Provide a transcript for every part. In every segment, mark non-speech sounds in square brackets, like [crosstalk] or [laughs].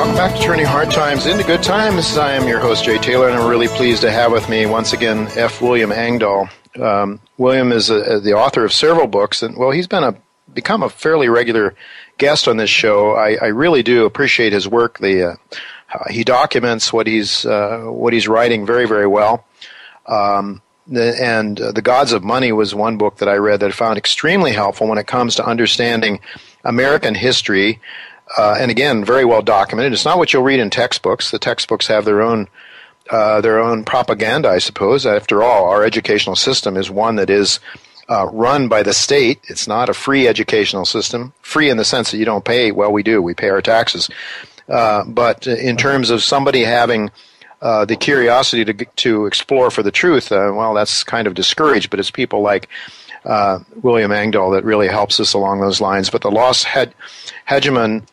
Welcome back to Turning Hard Times into Good Times. I am your host, Jay Taylor, and I'm really pleased to have with me once again F. William Engdahl. Um, William is a, a, the author of several books, and well, he's been a become a fairly regular guest on this show. I, I really do appreciate his work. The uh, he documents what he's uh, what he's writing very very well. Um, the, and uh, the Gods of Money was one book that I read that I found extremely helpful when it comes to understanding American history. Uh, and again, very well documented. It's not what you'll read in textbooks. The textbooks have their own uh, their own propaganda, I suppose. After all, our educational system is one that is uh, run by the state. It's not a free educational system. Free in the sense that you don't pay. Well, we do. We pay our taxes. Uh, but in terms of somebody having uh, the curiosity to to explore for the truth, uh, well, that's kind of discouraged. But it's people like uh, William Engdahl that really helps us along those lines. But the lost he- hegemon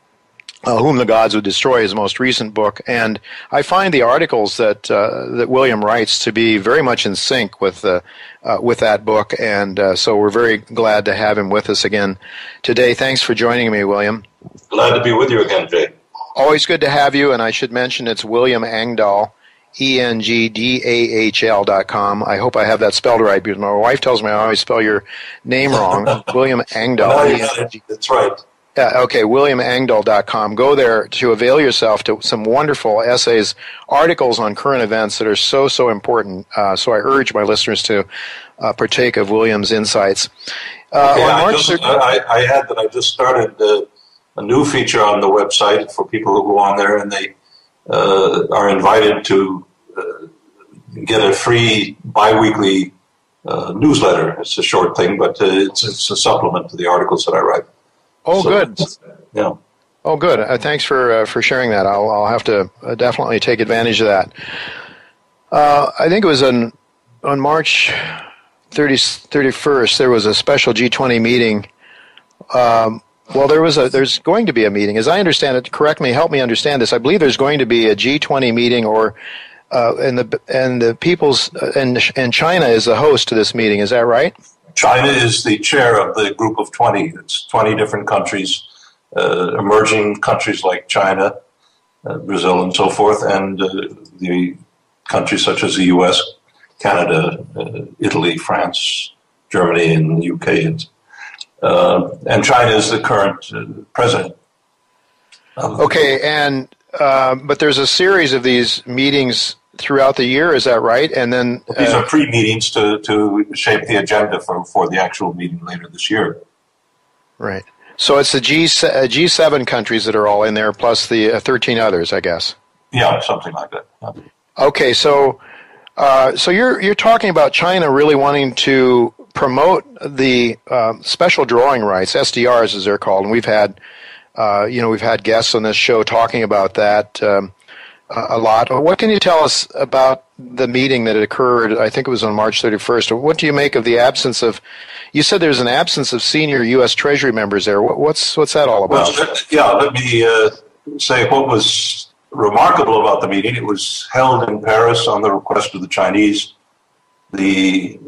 uh, Whom the Gods Would Destroy, his most recent book, and I find the articles that uh, that William writes to be very much in sync with uh, uh with that book, and uh, so we're very glad to have him with us again today. Thanks for joining me, William. Glad to be with you again, Jay. Always good to have you, and I should mention it's William Engdahl. E N G D A H L dot com. I hope I have that spelled right because my wife tells me I always spell your name wrong. [laughs] William Engdahl. no, That's right. Yeah, okay, williamengdahl.com. Go there to avail yourself to some wonderful essays, articles on current events that are so, so important. Uh, so I urge my listeners to uh, partake of William's insights. Uh, okay, I, just, I, I, had that I just started uh, a new feature on the website for people who go on there and they uh, are invited to uh, get a free biweekly newsletter. It's a short thing, but it's, it's a supplement to the articles that I write. Oh, so, good. Yeah. Oh, good. Uh, thanks for uh, for sharing that. I'll I'll have to uh, definitely take advantage of that. Uh, I think it was on on March 30, 31st. There was a special G20 meeting. Um, well, there was a there's going to be a meeting, as I understand it. Correct me, help me understand this. I believe there's going to be a G20 meeting, or uh, and the and the people's uh, and and China is the host to this meeting. Is that right? China is the chair of the group of 20. It's 20 different countries, uh, emerging countries like China, uh, Brazil, and so forth, and uh, the countries such as the US, Canada, uh, Italy, France, Germany, and the UK. And, uh, and China is the current president. Okay, and but there's a series of these meetings throughout the year. Is that right? And then uh, these are pre-meetings to to shape the agenda for for the actual meeting later this year. Right. So it's the G uh, G7 countries that are all in there, plus the uh, 13 others, I guess. Yeah, something like that. Okay, so uh, so you're you're talking about China really wanting to promote the uh, special drawing rights, SDRs as they're called, and we've had. Uh, you know, we've had guests on this show talking about that. Um, a lot. What can you tell us about the meeting that occurred? I think it was on March 31st. What do you make of the absence of? You said there's an absence of senior U.S. Treasury members there. What's what's that all about? Well, yeah, let me uh, say what was remarkable about the meeting. It was held in Paris on the request of the Chinese. The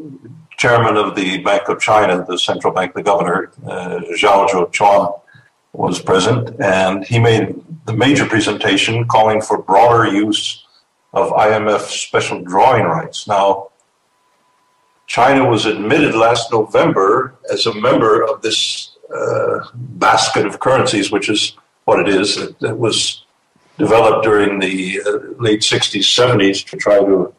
chairman of the Bank of China, the central bank, the governor, uh, Zhou Xiaochuan, was present, and he made the major presentation calling for broader use of IMF special drawing rights. Now, China was admitted last November as a member of this uh, basket of currencies, which is what it is. It was developed during the uh, late 60s, 70s to try to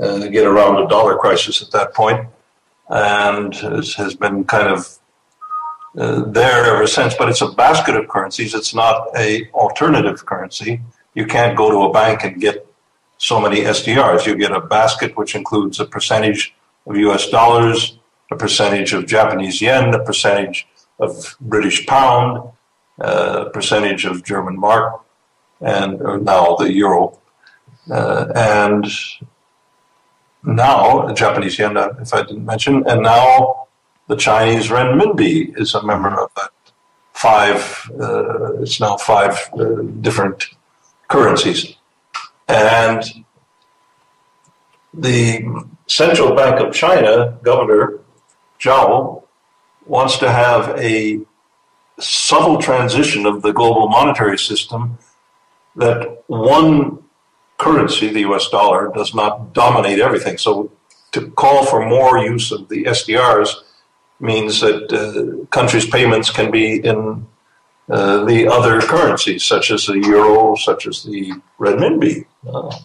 uh, get around the dollar crisis at that point, and has been kind of uh, there ever since. But it's a basket of currencies. It's not a alternative currency. You can't go to a bank and get so many SDRs. You get a basket which includes a percentage of U.S. dollars, a percentage of Japanese yen, a percentage of British pound, uh, a percentage of German mark, and now the euro. Uh, and now Japanese yen, if I didn't mention, and now the Chinese renminbi is a member of that five, uh, it's now five uh, different currencies. And the Central Bank of China, Governor Zhao, wants to have a subtle transition of the global monetary system that one currency, the US dollar, does not dominate everything. So to call for more use of the SDRs means that uh, countries' payments can be in uh, the other currencies, such as the euro, such as the renminbi. Uh,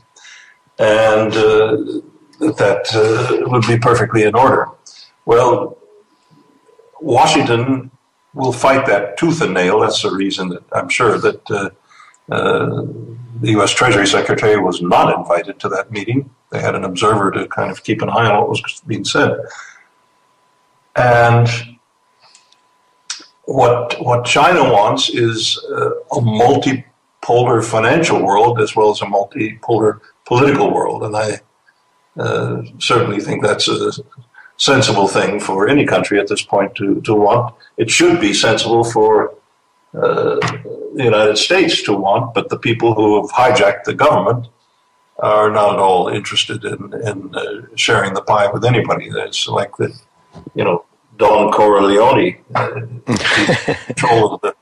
and uh, that uh, would be perfectly in order. Well, Washington will fight that tooth and nail. That's the reason that I'm sure that uh, the U.S. Treasury Secretary was not invited to that meeting. They had an observer to kind of keep an eye on what was being said. And what what China wants is uh, a multipolar financial world as well as a multipolar political world, and I uh, certainly think that's a sensible thing for any country at this point to, to want. It should be sensible for uh, the United States to want, but the people who have hijacked the government are not at all interested in, in uh, sharing the pie with anybody. It's like the, you know, Don Corleone, uh, [laughs] control of the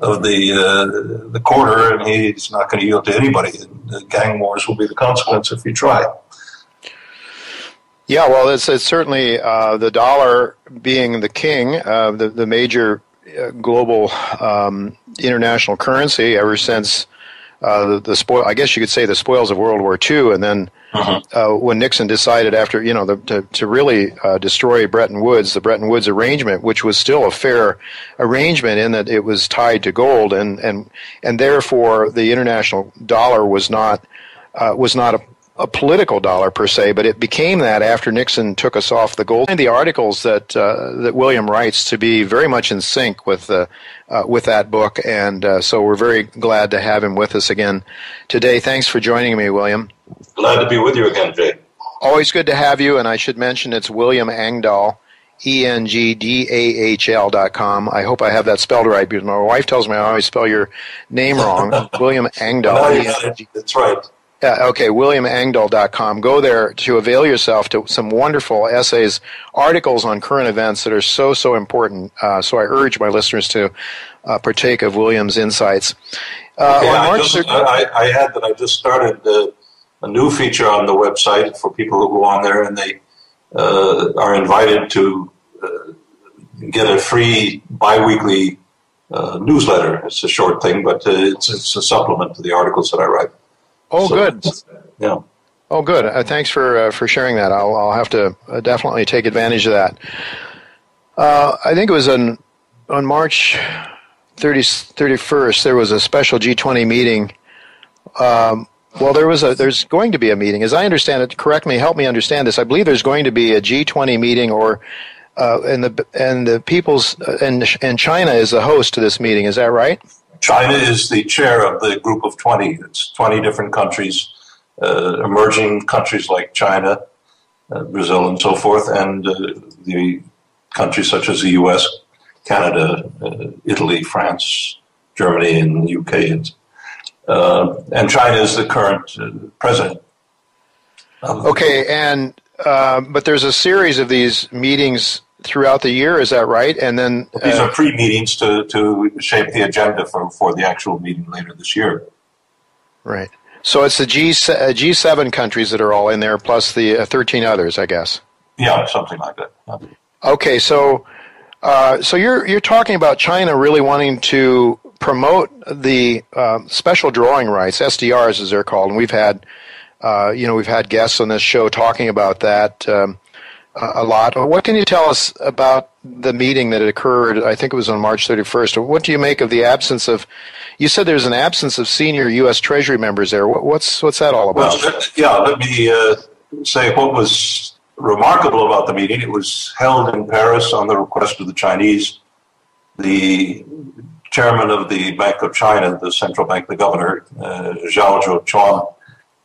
of the uh, the quarter, and he's not going to yield to anybody. And gang wars will be the consequence if you try. Yeah, well, it's, it's certainly uh, the dollar being the king, uh, the the major uh, global um, international currency ever since uh, the, the spoil. I guess you could say the spoils of World War II, and then uh-huh. uh, when Nixon decided after you know the, to to really uh, destroy Bretton Woods, the Bretton Woods arrangement, which was still a fair arrangement in that it was tied to gold, and and and therefore the international dollar was not uh, was not a a political dollar per se, but it became that after Nixon took us off the gold. And the articles that uh, that William writes to be very much in sync with uh, uh, with that book, and uh, so we're very glad to have him with us again today. Thanks for joining me, William. Glad to be with you again, Jay. Always good to have you, and I should mention it's William Engdahl. E-N-G-D-A-H-L dot com. I hope I have that spelled right because my wife tells me I always spell your name wrong. [laughs] William Engdahl. That's right. Yeah, okay, williamengdahl.com. Go there to avail yourself to some wonderful essays, articles on current events that are so, so important. Uh, so I urge my listeners to uh, partake of William's insights. Uh, yeah, I, just, 13- I, I, had that I just started uh, a new feature on the website for people who go on there and they uh, are invited to uh, get a free biweekly newsletter. It's a short thing, but it's, it's a supplement to the articles that I write. Oh, so, good. Yeah. Oh, good. Uh, thanks for uh, for sharing that. I'll I'll have to uh, definitely take advantage of that. Uh, I think it was on on March 30, 31st. There was a special G20 meeting. Um, well, there was a there's going to be a meeting, as I understand it. Correct me, help me understand this. I believe there's going to be a G20 meeting, or uh, and the and the people's uh, and and China is the host to this meeting. Is that right? China is the chair of the group of 20. It's 20 different countries, uh, emerging countries like China, uh, Brazil, and so forth, and uh, the countries such as the US, Canada, uh, Italy, France, Germany, and the UK. And, uh, and China is the current uh, president. Okay, and but there's a series of these meetings throughout the year. Is that right? And then uh, these are pre meetings to to shape the agenda for for the actual meeting later this year. Right. So it's the G uh, G seven countries that are all in there, plus the uh, thirteen others, I guess. Yeah, something like that. Yeah. Okay, so uh, so you're you're talking about China really wanting to promote the uh, special drawing rights, SDRs as they're called, and we've had. Uh, you know, we've had guests on this show talking about that. Um, a lot. What can you tell us about the meeting that occurred? I think it was on March 31st. What do you make of the absence of? You said there's an absence of senior U.S. Treasury members there. What's what's that all about? Well, yeah, let me uh, say what was remarkable about the meeting. It was held in Paris on the request of the Chinese. The chairman of the Bank of China, the central bank, the governor, uh, Zhao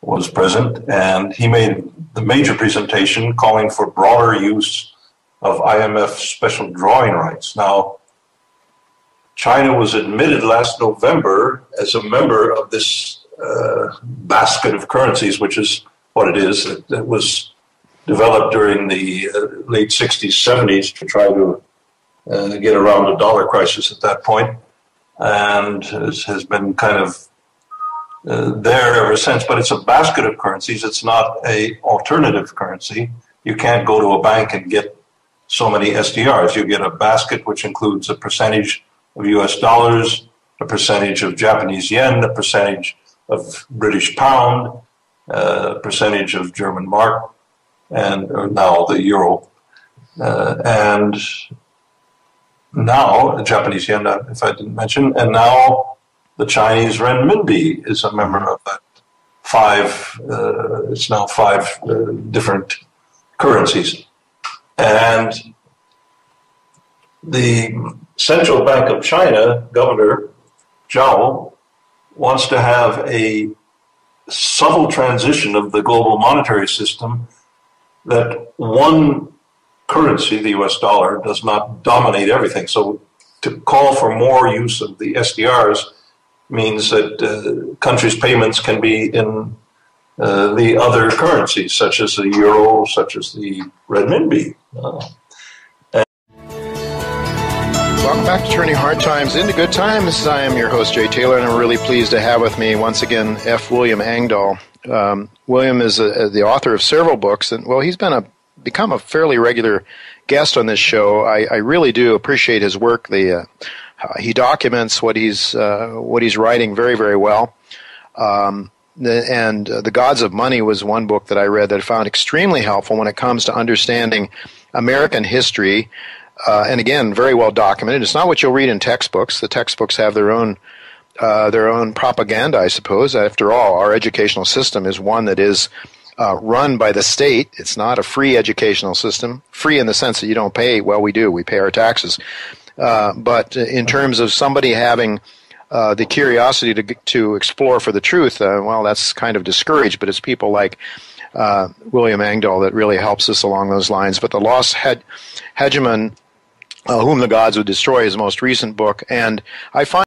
was present, and he made the major presentation calling for broader use of IMF special drawing rights. Now, China was admitted last November as a member of this uh, basket of currencies, which is what it is. It, it was developed during the uh, late 60s, 70s to try to uh, get around the dollar crisis at that point, and has, has been kind of there ever since. But it's a basket of currencies. It's not a alternative currency. You can't go to a bank and get so many SDRs. You get a basket which includes a percentage of US dollars, a percentage of Japanese yen, a percentage of British pound, uh, a percentage of German mark, and now the euro. Uh, and now, Japanese yen, uh, if I didn't mention, and now the Chinese renminbi is a member of that five, uh, it's now five uh, different currencies. And the Central Bank of China governor, Zhao, wants to have a subtle transition of the global monetary system that one currency, the US dollar, does not dominate everything. So to call for more use of the SDRs means that uh, countries' payments can be in uh, the other currencies, such as the euro, such as the renminbi. Uh, Welcome back to Turning Hard Times into Good Times. I am your host, Jay Taylor, and I'm really pleased to have with me once again F. William Engdahl. Um, William is a, the author of several books, and well, he's been a become a fairly regular guest on this show. I, I really do appreciate his work. The uh, he documents what he's uh, what he's writing very very well. Um, the, and uh, the Gods of Money was one book that I read that I found extremely helpful when it comes to understanding American history. Uh, and again, very well documented. It's not what you'll read in textbooks. The textbooks have their own uh, their own propaganda, I suppose. After all, our educational system is one that is uh, run by the state. It's not a free educational system. Free in the sense that you don't pay. Well, we do. We pay our taxes. Uh, but in terms of somebody having uh, the curiosity to to explore for the truth, uh, well, that's kind of discouraged. But it's people like uh, William Engdahl that really helps us along those lines. But the lost hegemon, uh, whom the gods would destroy, is the most recent book, and I find.